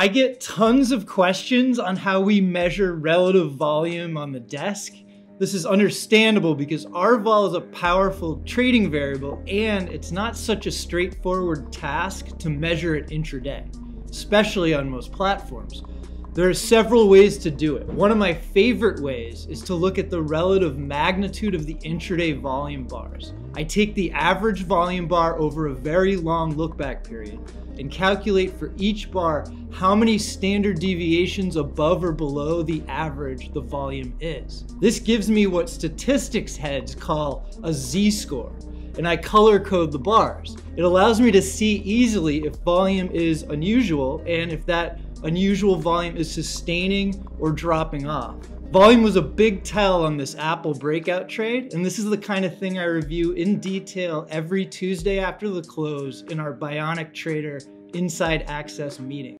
I get tons of questions on how we measure relative volume on the desk. This is understandable because RVol is a powerful trading variable and it's not such a straightforward task to measure it intraday, especially on most platforms. There are several ways to do it. One of my favorite ways is to look at the relative magnitude of the intraday volume bars. I take the average volume bar over a very long lookback period and calculate for each bar how many standard deviations above or below the average the volume is. This gives me what statistics heads call a z-score, and I color code the bars. It allows me to see easily if volume is unusual and if that unusual volume is sustaining or dropping off. Volume was a big tell on this Apple breakout trade, and this is the kind of thing I review in detail every Tuesday after the close in our Bionic Trader Inside Access meeting.